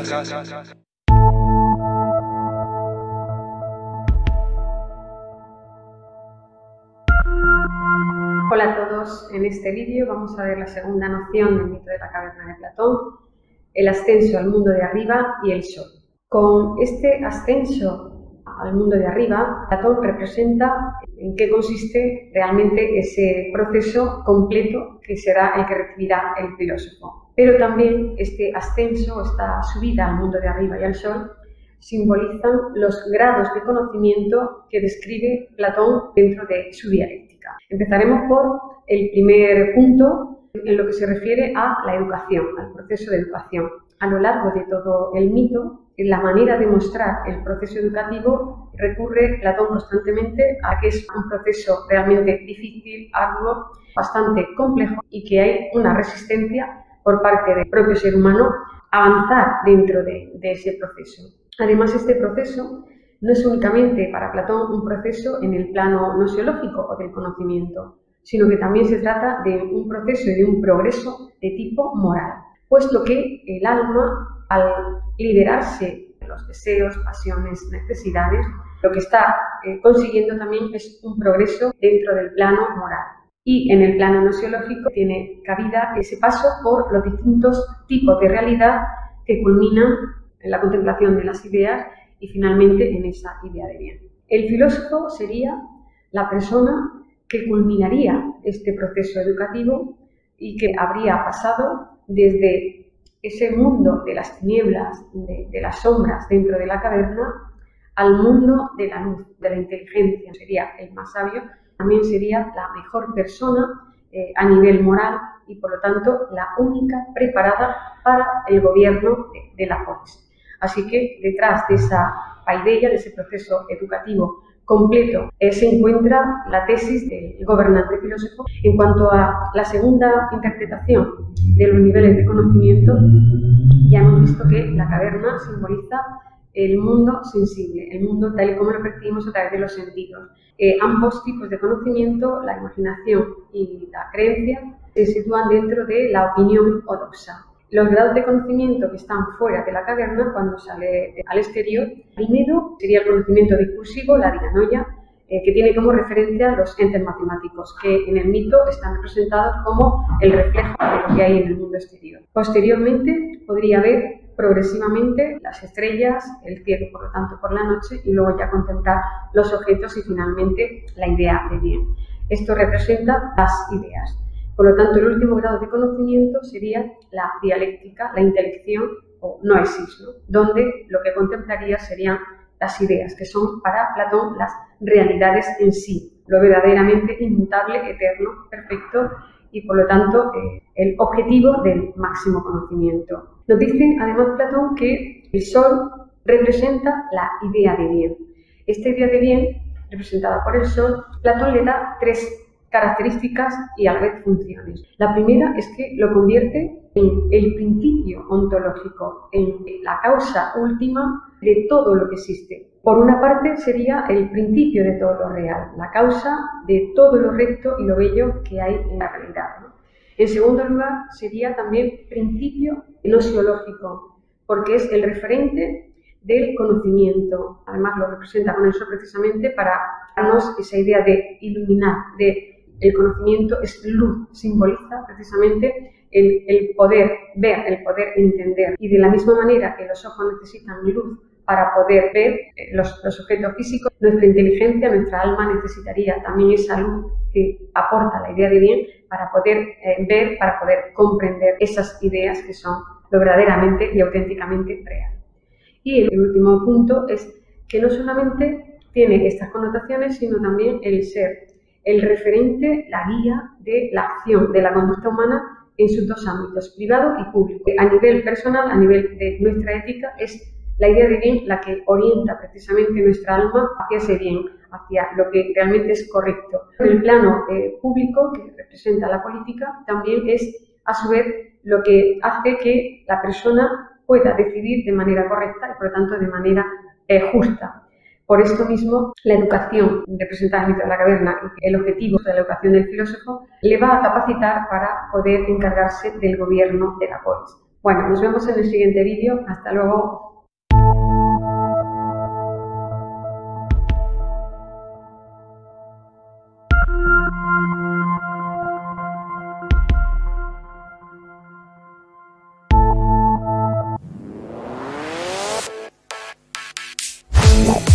Hola a todos, en este vídeo vamos a ver la segunda noción del mito de la caverna de Platón, el ascenso al mundo de arriba y el sol. Con este ascenso al mundo de arriba, Platón representa en qué consiste realmente ese proceso completo que será el que recibirá el filósofo. Pero también este ascenso, esta subida al mundo de arriba y al sol, simbolizan los grados de conocimiento que describe Platón dentro de su dialéctica. Empezaremos por el primer punto en lo que se refiere a la educación, al proceso de educación. A lo largo de todo el mito, en la manera de mostrar el proceso educativo recurre Platón constantemente a que es un proceso realmente difícil, arduo, bastante complejo y que hay una resistencia por parte del propio ser humano avanzar dentro de, ese proceso. Además, este proceso no es únicamente para Platón un proceso en el plano nosiológico o del conocimiento, sino que también se trata de un proceso y de un progreso de tipo moral, puesto que el alma, al liderarse de los deseos, pasiones, necesidades, lo que está eh, consiguiendo también es un progreso dentro del plano moral. Y en el plano nosiológico tiene cabida ese paso por los distintos tipos de realidad que culminan en la contemplación de las ideas y finalmente en esa idea de bien. El filósofo sería la persona que culminaría este proceso educativo y que habría pasado desde ese mundo de las tinieblas, de, las sombras dentro de la caverna, al mundo de la luz, de la inteligencia. Sería el más sabio, también sería la mejor persona eh, a nivel moral y por lo tanto la única preparada para el gobierno de, la polis. Así que detrás de esa paideia, de ese proceso educativo completo, eh, se encuentra la tesis del gobernante filósofo. En cuanto a la segunda interpretación de los niveles de conocimiento, ya hemos visto que la caverna simboliza el mundo sensible, el mundo tal y como lo percibimos a través de los sentidos. Eh, ambos tipos de conocimiento, la imaginación y la creencia, se sitúan dentro de la opinión o doxa los grados de conocimiento que están fuera de la caverna cuando sale al exterior. Primero sería el conocimiento discursivo, la dianoia, eh, que tiene como referencia los entes matemáticos, que en el mito están representados como el reflejo de lo que hay en el mundo exterior. Posteriormente podría ver progresivamente las estrellas, el cielo, por lo tanto, por la noche, y luego ya contemplar los objetos y finalmente la idea de bien. Esto representa las ideas. Por lo tanto, el último grado de conocimiento sería la dialéctica, la intelección o noesis, donde lo que contemplaría serían las ideas, que son para Platón las realidades en sí, lo verdaderamente inmutable, eterno, perfecto y por lo tanto eh, el objetivo del máximo conocimiento. Nos dice además Platón que el sol representa la idea de bien. Esta idea de bien, representada por el sol, Platón le da tres características y a la vez funciones. La primera es que lo convierte en el principio ontológico, en la causa última de todo lo que existe. Por una parte sería el principio de todo lo real, la causa de todo lo recto y lo bello que hay en la realidad. En segundo lugar sería también principio nosiológico, porque es el referente del conocimiento. Además lo representa con eso precisamente para darnos esa idea de iluminar, de el conocimiento es luz, simboliza precisamente el, poder ver, el poder entender. Y de la misma manera que los ojos necesitan luz para poder ver eh, los, objetos físicos, nuestra inteligencia, nuestra alma necesitaría también esa luz que aporta la idea de bien para poder eh, ver, para poder comprender esas ideas que son lo verdaderamente y auténticamente real. Y el último punto es que no solamente tiene estas connotaciones, sino también el ser el referente, la guía de la acción, de la conducta humana en sus dos ámbitos, privado y público. A nivel personal, a nivel de nuestra ética, es la idea de bien la que orienta precisamente nuestra alma hacia ese bien, hacia lo que realmente es correcto. En el plano eh, público, que representa la política, también es a su vez lo que hace que la persona pueda decidir de manera correcta y por lo tanto de manera eh, justa. Por esto mismo, la educación representada en el mito de la caverna, el objetivo de la educación del filósofo, le va a capacitar para poder encargarse del gobierno de la polis. Bueno, nos vemos en el siguiente vídeo. Hasta luego. Whoa.